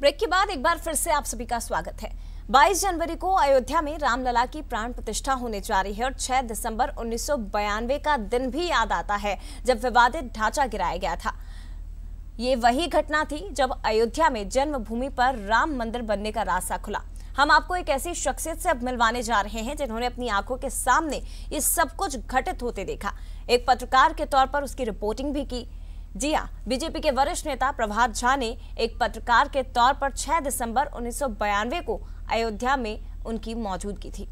Break के बाद एक बार फिर से आप सभी का स्वागत है। 22 जनवरी को अयोध्या में रामलला की प्राण प्रतिष्ठा होने जा रही है और 6 दिसंबर उन्नीस का दिन भी याद आता है, जब विवादित ढांचा गिराया गया था। ये वही घटना थी जब अयोध्या में जन्मभूमि पर राम मंदिर बनने का रास्ता खुला। हम आपको एक ऐसी शख्सियत से अब मिलवाने जा रहे हैं जिन्होंने अपनी आँखों के सामने ये सब कुछ घटित होते देखा। एक पत्रकार के तौर पर उसकी रिपोर्टिंग भी की। जी हाँ बीजेपी के वरिष्ठ नेता प्रभात झा ने एक पत्रकार के तौर पर 6 दिसंबर उन्नीस को अयोध्या में उनकी मौजूदगी थी।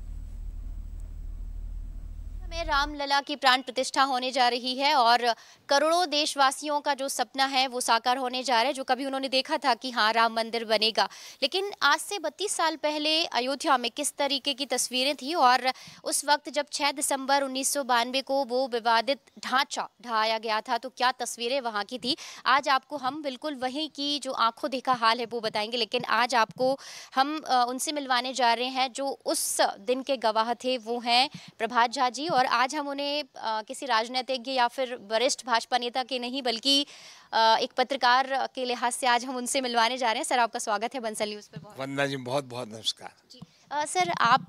में रामलला की प्राण प्रतिष्ठा होने जा रही है और करोड़ों देशवासियों का जो सपना है, वो साकार होने जा रहा है, जो कभी उन्होंने देखा था कि हाँ राम मंदिर बनेगा। लेकिन आज से बत्तीस साल पहले अयोध्या में किस तरीके की तस्वीरें थी और उस वक्त जब 6 दिसंबर उन्नीस सौ बानवे को वो विवादित ढांचा ढहाया गया था तो क्या तस्वीरें वहाँ की थी? आज आपको हम बिल्कुल वहीं की जो आँखों देखा हाल है, वो बताएँगे। लेकिन आज आपको हम उनसे मिलवाने जा रहे हैं, जो उस दिन के गवाह थे, वो हैं प्रभात झा जी। और आज हम उन्हें किसी राजनीतिज्ञ या फिर वरिष्ठ भाजपा नेता के नहीं बल्कि एक पत्रकार के लिहाज से आज हम उनसे मिलवाने जा रहे हैं। सर आपका स्वागत है बंसल न्यूज़ पे। बहुत वंदना जी बहुत बहुत नमस्कार। जी आ, सर आप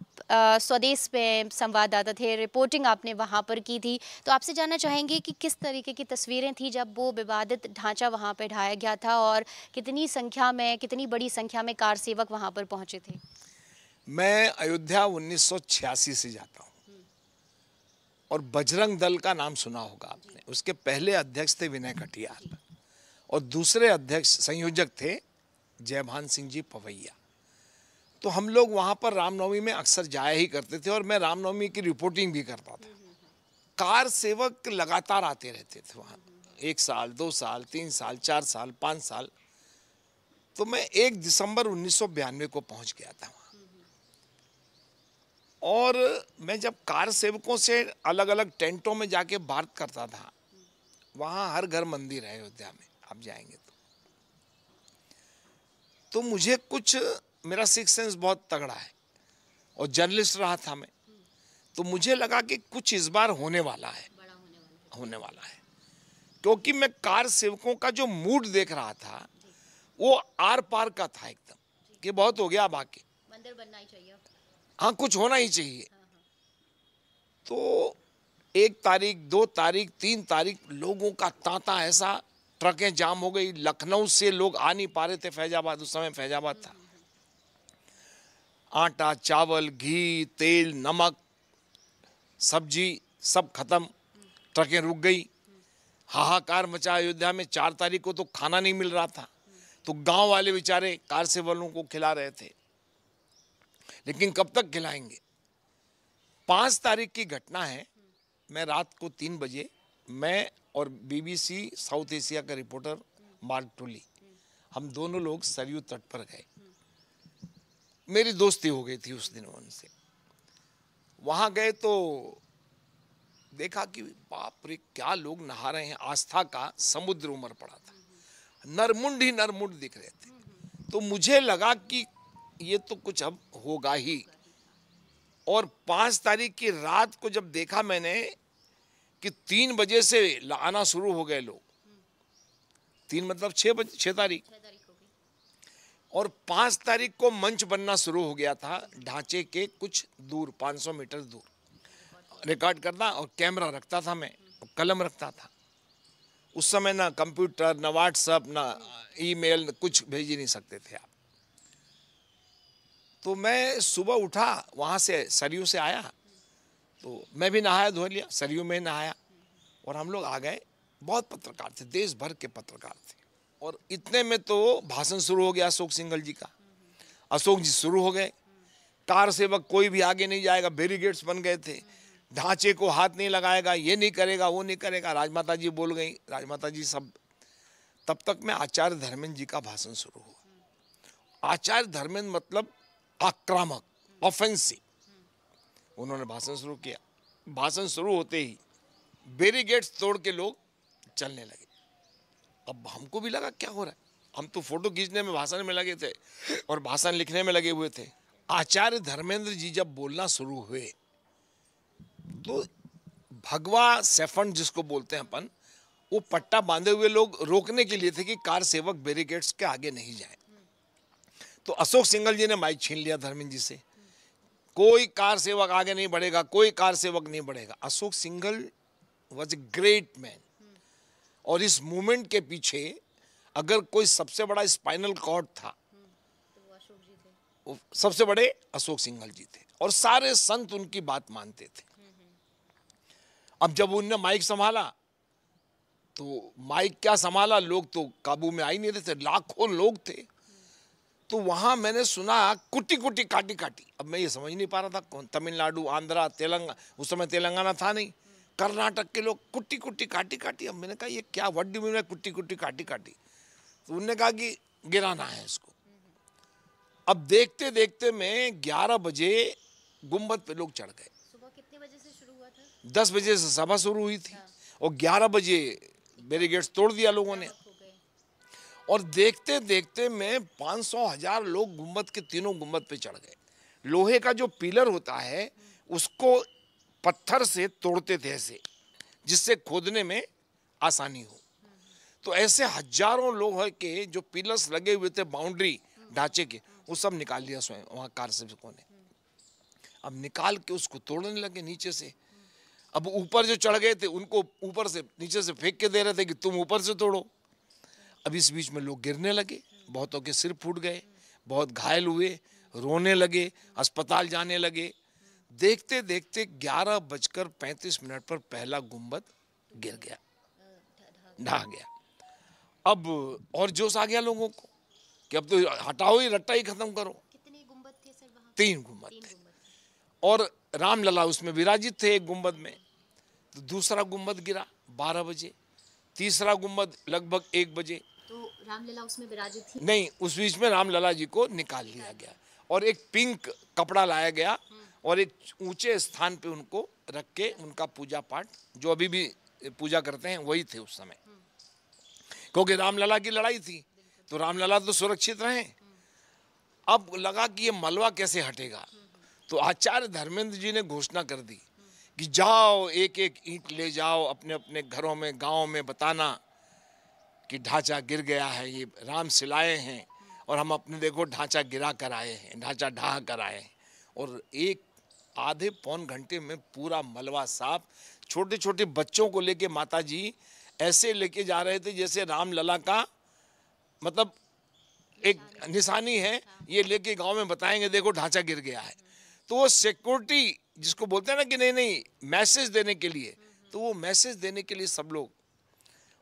स्वदेश में संवाददाता थे रिपोर्टिंग आपने वहाँ पर की थी। तो आपसे जानना चाहेंगे कि किस तरीके की तस्वीरें थी जब वो विवादित ढांचा वहाँ पर ढाया गया था और कितनी संख्या में कितनी बड़ी संख्या में कार सेवक वहाँ पर पहुँचे थे? मैं अयोध्या उन्नीस सौ छियासी से जाता हूँ। और बजरंग दल का नाम सुना होगा आपने। उसके पहले अध्यक्ष थे विनय कटियाल और दूसरे अध्यक्ष संयोजक थे जयभान सिंह जी पवैया। तो हम लोग वहाँ पर रामनवमी में अक्सर जाया ही करते थे और मैं रामनवमी की रिपोर्टिंग भी करता था। कार सेवक लगातार आते रहते थे वहाँ। एक साल, दो साल, तीन साल, चार साल, पाँच साल। तो मैं एक दिसंबर उन्नीस को पहुँच गया था। और मैं जब कार सेवकों से अलग अलग टेंटों में जाके बात करता था, वहाँ हर घर मंदिर है अयोध्या में, आप जाएँगे तो। तो मुझे कुछ, मेरा सिक्स सेंस बहुत तगड़ा है और जर्नलिस्ट रहा था मैं तो मुझे लगा कि कुछ इस बार होने वाला है, होने वाला है। क्योंकि मैं कार सेवकों का जो मूड देख रहा था, वो आर पार का था एकदम, कि बहुत हो गया बाकी। मंदिर बनना ही चाहिए। हाँ कुछ होना ही चाहिए। तो एक तारीख, दो तारीख, तीन तारीख लोगों का तांता ऐसा, ट्रकें जाम हो गई। लखनऊ से लोग आ नहीं पा रहे थे फैजाबाद, उस समय फैजाबाद था। आटा, चावल, घी, तेल, नमक, सब्ज़ी सब खत्म। ट्रकें रुक गई। हाहाकार मचा अयोध्या में, चार तारीख को तो खाना नहीं मिल रहा था। तो गाँव वाले बेचारे कार से वालों को खिला रहे थे। लेकिन कब तक खिलाएँगे पाँच तारीख की घटना है। मैं रात को तीन बजे मैं और बीबीसी, साउथ एशिया का रिपोर्टर मार्क टोली, हम दोनों लोग सरयू तट पर गए। मेरी दोस्ती हो गई थी उस दिन उनसे। वहाँ गए तो देखा कि बाप रे, क्या लोग नहा रहे हैं। आस्था का समुद्र उमर पड़ा था। नरमुंड ही नरमुंड दिख रहे थे। तो मुझे लगा कि ये तो कुछ अब होगा ही। और पाँच तारीख की रात को जब देखा मैंने कि तीन बजे से आना शुरू हो गए लोग। तीन मतलब छः बजे छः तारीख। और पाँच तारीख को मंच बनना शुरू हो गया था ढांचे के कुछ दूर 500 मीटर दूर। रिकॉर्ड करना और कैमरा रखता था मैं और कलम रखता था। उस समय ना कंप्यूटर ना व्हाट्सअप ना ईमेल कुछ भेज ही नहीं सकते थे आप। तो मैं सुबह उठा, वहाँ से सरयू से आया। तो मैं भी नहाया, धो लिया, सरयू में नहाया और हम लोग आ गए। बहुत पत्रकार थे देश भर के पत्रकार थे। और इतने में तो भाषण शुरू हो गया अशोक सिंगल जी का। अशोक जी शुरू हो गए। कार सेवक कोई भी आगे नहीं जाएगा, बैरिगेट्स बन गए थे। ढांचे को हाथ नहीं लगाएगा, ये नहीं करेगा, वो नहीं करेगा। राजमाता जी बोल गई राजमाता जी सब। तब तक मैं आचार्य धर्मेंद्र जी का भाषण शुरू हुआ। आचार्य धर्मेंद्र मतलब आक्रामक ऑफेंसिव उन्होंने भाषण शुरू किया। भाषण शुरू होते ही बैरिगेट्स तोड़ के लोग चलने लगे। अब हमको भी लगा, क्या हो रहा है? हम तो फ़ोटो खींचने में, भाषण में लगे थे और भाषण लिखने में लगे हुए थे। आचार्य धर्मेंद्र जी जब बोलना शुरू हुए तो भगवा सेफन जिसको बोलते हैं अपन, वो पट्टा बांधे हुए लोग रोकने के लिए थे कि कार सेवक बैरिगेट्स के आगे नहीं जाए। तो अशोक सिंघल जी ने माइक छीन लिया धर्मेंद्र जी से। कोई कार सेवक आगे नहीं बढ़ेगा, कोई कार सेवक नहीं बढ़ेगा। Ashok Singhal was a great man और इस मूवमेंट के पीछे अगर कोई सबसे बड़ा स्पाइनल कॉर्ड था, सबसे बड़े अशोक सिंघल जी थे। और सारे संत उनकी बात मानते थे। अब जब उनने माइक संभाला तो माइक क्या संभाला? लोग तो काबू में आ ही नहीं रहे थे। लाखों लोग थे। तो वहाँ मैंने सुना कुटी कुटी काटी काटी अब मैं ये समझ नहीं पा रहा था कौन तमिलनाडु आंध्रा तेलंगा उस समय तेलंगाना था नहीं कर्नाटक के लोग कुट्टी कुट्टी काटी काटी अब मैंने कहा ये क्या वर्ड डी में कुट्टी कुट्टी काटी काटी तो उन्होंने कहा कि गिराना है इसको। अब देखते देखते मैं 11 बजे गुंबद पे लोग चढ़ गए। सुबह कितने बजे से शुरू हुआ था? दस बजे से सभा शुरू हुई थी। और ग्यारह बजे बैरिगेट्स तोड़ दिया लोगों ने। और देखते देखते मैं पाँच सौ हज़ार लोग गुंबद के तीनों गुंबद पे चढ़ गए। लोहे का जो पिलर होता है, उसको पत्थर से तोड़ते थे ऐसे, जिससे खोदने में आसानी हो। तो ऐसे हज़ारों लोग है के जो पिलर्स लगे हुए थे, बाउंड्री ढांचे के, वो सब निकाल लिया स्वयं, वहाँ कार से। ने अब निकाल के उसको तोड़ने लगे नीचे से। अब ऊपर जो चढ़ गए थे, उनको ऊपर से, नीचे से फेंक के दे रहे थे कि तुम ऊपर से तोड़ो। अब इस बीच में लोग गिरने लगे बहुतों के सिर फूट गए बहुत घायल हुए रोने लगे अस्पताल जाने लगे। देखते देखते ग्यारह बजकर पैंतीस मिनट पर पहला गुंबद गिर गया ढहा गया। अब और जोश आ गया लोगों को कि अब तो हटाओ ही रट्टा ही खत्म करो। कितने गुंबद थे सर वहाँ? तीन गुंबद थे। और रामलला उसमें विराजित थे एक गुंबद में। तो दूसरा गुंबद गिरा बारह बजे तीसरा गुंबद लगभग एक बजे रामलीला उसमें विराजित थी? नहीं उस बीच में रामलला जी को निकाल लिया गया। और एक पिंक कपड़ा लाया गया और एक ऊँचे स्थान पे उनको रख के उनका पूजा पाठ जो अभी भी पूजा करते हैं वही थे उस समय। क्योंकि रामलला की लड़ाई थी तो रामलला तो सुरक्षित रहे। अब लगा कि ये मलबा कैसे हटेगा? तो आचार्य धर्मेंद्र जी ने घोषणा कर दी कि जाओ एक एक ईंट ले जाओ अपने अपने घरों में गाँव में बताना। कि ढांचा गिर गया है, ये राम सिलाए हैं और हम अपने देखो ढांचा गिरा कर आए हैं, ढांचा ढहा कर आए हैं। और एक आधे पौन घंटे में पूरा मलबा साफ़ छोटे छोटे बच्चों को लेके माता जी ऐसे लेके जा रहे थे जैसे राम लला का मतलब एक निशानी है, ये लेके गाँव में बताएँगे, देखो ढांचा गिर गया है। तो वो सिक्योरिटी जिसको बोलते हैं ना कि नहीं नहीं मैसेज देने के लिए तो वो मैसेज देने के लिए सब लोग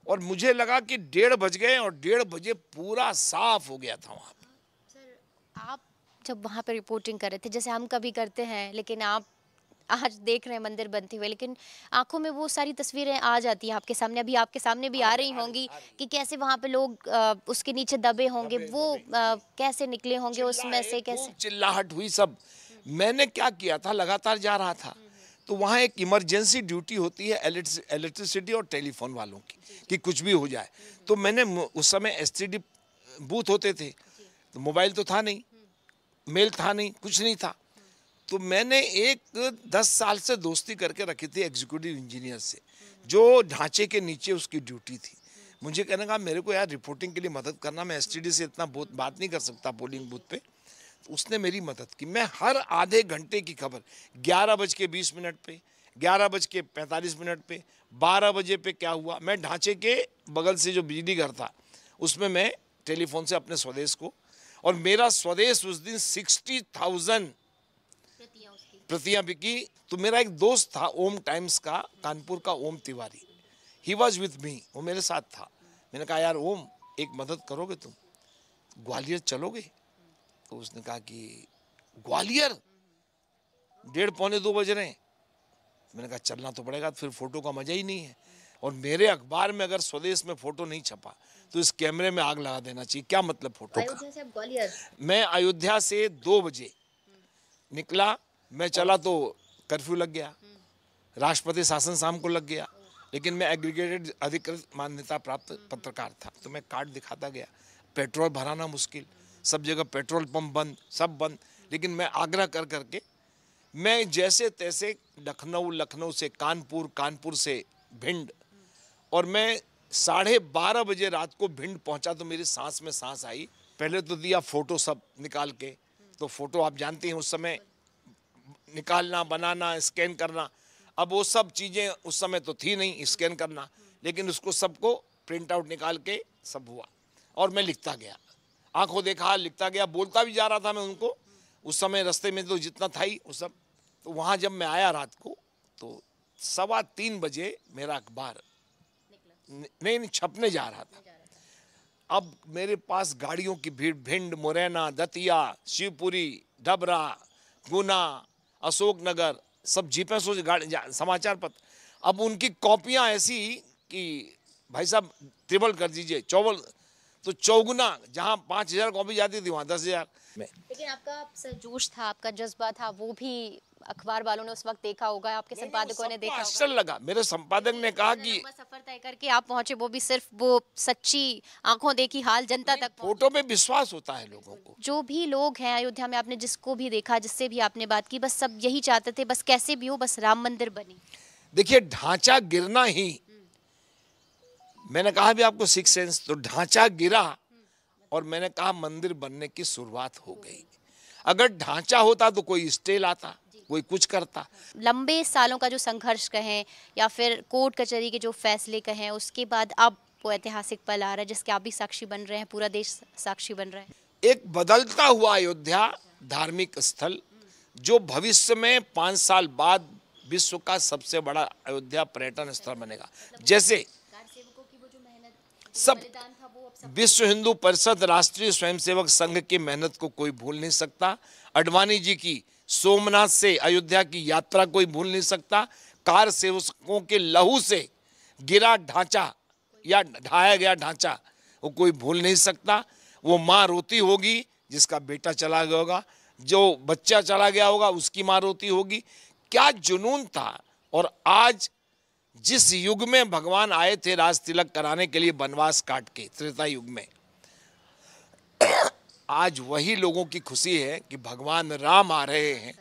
और मुझे लगा कि डेढ़ बज गए और डेढ़ बजे पूरा साफ़ हो गया था वहाँ सर आप जब वहाँ पे रिपोर्टिंग कर रहे थे जैसे हम कभी करते हैं लेकिन आप आज देख रहे हैं मंदिर बनते हुए लेकिन आँखों में वो सारी तस्वीरें आ जाती हैं आपके सामने। अभी आपके सामने भी आ आ रही होंगी कि कैसे वहाँ पे लोग अ, उसके नीचे दबे होंगे वो अ, कैसे निकले होंगे उसमें से कैसे? चिल्लाहट हुई सब। मैंने क्या किया था लगातार जा रहा था। तो वहाँ एक इमरजेंसी ड्यूटी होती है इलेक्ट्रिसिटी और टेलीफोन वालों की, कि कुछ भी हो जाए। तो मैंने उस समय एसटीडी बूथ होते थे तो मोबाइल तो था नहीं, मेल था नहीं, कुछ नहीं था। तो मैंने एक दस साल से दोस्ती करके रखी थी एग्जीक्यूटिव इंजीनियर से, जो ढांचे के नीचे उसकी ड्यूटी थी। मुझे कहने का, मेरे को यार रिपोर्टिंग के लिए मदद करना, मैं एसटीडी से इतना बहुत बात नहीं कर सकता पोलिंग बूथ पे। उसने मेरी मदद की। मैं हर आधे घंटे की खबर, ग्यारह बज के बीस मिनट पे, ग्यारह बज के पैंतालीस मिनट पे, बारह बजे पे क्या हुआ, मैं ढांचे के बगल से जो बिजली घर था, उसमें मैं टेलीफोन से अपने स्वदेश को, और मेरा स्वदेश उस दिन सिक्सटी थाउज़ेंड प्रतियाँ बिकी तो मेरा एक दोस्त था ओम टाइम्स का, कानपुर का Om Tiwari. He was with me वो मेरे साथ था। मैंने कहा, यार ओम, एक मदद करोगे तुम? ग्वालियर चलोगे? तो उसने कहा कि ग्वालियर? डेढ़ पौने दो बज रहे हैं। मैंने कहा चलना तो पड़ेगा फिर फ़ोटो का मज़ा ही नहीं है। और मेरे अखबार में अगर स्वदेश में फ़ोटो नहीं छपा तो इस कैमरे में आग लगा देना चाहिए। क्या मतलब फ़ोटो का? मैं अयोध्या से दो बजे निकला। मैं चला तो कर्फ्यू लग गया। राष्ट्रपति शासन शाम को लग गया। लेकिन मैं एग्रीगेटेड अधिकृत मान्यता प्राप्त पत्रकार था। तो मैं कार्ड दिखाता गया। पेट्रोल भराना मुश्किल। सब जगह पेट्रोल पंप बंद, सब बंद। लेकिन मैं आग्रह कर करके, मैं जैसे तैसे लखनऊ लखनऊ से कानपुर कानपुर से भिंड, और मैं साढ़े बारह बजे रात को भिंड पहुँचा तो मेरी सांस में सांस आई। पहले तो दिया फ़ोटो सब निकाल के तो फ़ोटो आप जानते हैं उस समय निकालना, बनाना, स्कैन करना। अब वो सब चीज़ें उस समय तो थी नहीं, स्कैन करना। लेकिन उसको सबको प्रिंट आउट निकाल के सब हुआ, और मैं लिखता गया। आँखों देखा, लिखता गया, बोलता भी जा रहा था मैं उनको। उस समय रास्ते में तो जितना था ही उस सब। तो वहाँ जब मैं आया रात को तो सवा तीन बजे मेरा अखबार नहीं नहीं, छपने जा रहा था। अब मेरे पास गाड़ियों की भीड़, भिंड, मुरैना, दतिया, शिवपुरी डबरा गुना, अशोकनगर, सब जीपे सो गाड़ी समाचार पत्र। अब उनकी कॉपियाँ ऐसी कि, भाई साहब ट्रिपल कर दीजिए, चौबल तो चौगुना जहाँ पाँच हज़ार कॉपी जाती थी वहाँ दस हज़ार। में लेकिन आपका जोश था आपका जज्बा था वो भी अखबार वालों ने उस वक्त देखा होगा आपके संपादकों ने देखा होगा। आश्चर्य लगा। मेरे संपादक ने कहा कि सफ़र तय करके आप पहुँचे वो भी सिर्फ़ वो सच्ची आँखों देखी हाल जनता तक फ़ोटो पे विश्वास होता है लोगों को। जो भी लोग हैं अयोध्या में आपने जिसको भी देखा जिससे भी आपने बात की बस सब यही चाहते थे बस कैसे भी हो बस राम मंदिर बने। देखिए ढांचा गिरना ही मैंने कहा भी आपको सिक्स सेंस तो ढांचा गिरा और मैंने कहा मंदिर बनने की शुरुआत हो गई। अगर ढांचा होता तो कोई स्टेल आता कोई कुछ करता। लंबे सालों का जो संघर्ष कहें या फिर कोर्ट कचहरी के जो फैसले कहें उसके बाद अब वो ऐतिहासिक पल आ रहा है जिसके आप भी साक्षी बन रहे हैं पूरा देश साक्षी बन रहा है। एक बदलता हुआ अयोध्या धार्मिक स्थल जो भविष्य में पाँच साल बाद विश्व का सबसे बड़ा अयोध्या पर्यटन स्थल बनेगा। जैसे सब विश्व हिंदू परिषद राष्ट्रीय स्वयंसेवक संघ की मेहनत को कोई भूल नहीं सकता। अडवाणी जी की सोमनाथ से अयोध्या की यात्रा कोई भूल नहीं सकता। कार सेवकों के लहू से गिरा ढांचा या ढाया गया ढांचा वो कोई भूल नहीं सकता। वो माँ रोती होगी जिसका बेटा चला गया होगा जो बच्चा चला गया होगा उसकी माँ रोती होगी। क्या जुनून था? और आज जिस युग में भगवान आए थे राज तिलक कराने के लिए वनवास काट के, त्रेता युग में। आज वही लोगों की खुशी है कि भगवान राम आ रहे हैं।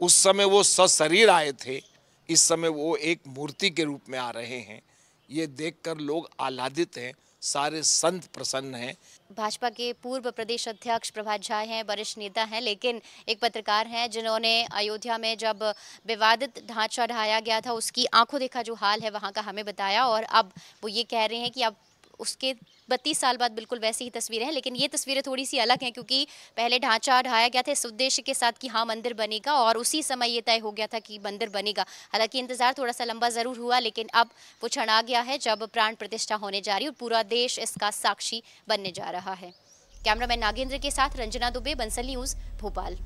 उस समय वो सशरीर आए थे, इस समय वो एक मूर्ति के रूप में आ रहे हैं। ये देखकर लोग आह्लादित हैं। सारे संत प्रसन्न हैं। भाजपा के पूर्व प्रदेश अध्यक्ष प्रभात झा हैं, वरिष्ठ नेता हैं, लेकिन एक पत्रकार हैं जिन्होंने अयोध्या में जब विवादित ढांचा ढाया गया था, उसकी आँखों देखा जो हाल है, वहाँ का हमें बताया और अब वो ये कह रहे हैं कि अब उसके बत्तीस साल बाद बिल्कुल वैसी ही तस्वीरें हैं, लेकिन ये तस्वीरें थोड़ी सी अलग हैं, क्योंकि पहले ढांचा ढाया गया था इस उद्देश्य के साथ कि हाँ मंदिर बनेगा और उसी समय ये तय हो गया था कि मंदिर बनेगा। हालाँकि इंतज़ार थोड़ा सा लंबा ज़रूर हुआ, लेकिन अब वो क्षण आ गया है जब प्राण प्रतिष्ठा होने जा रही और पूरा देश इसका साक्षी बनने जा रहा है। कैमरामैन नागेंद्र के साथ रंजना दुबे, बंसल न्यूज़, भोपाल।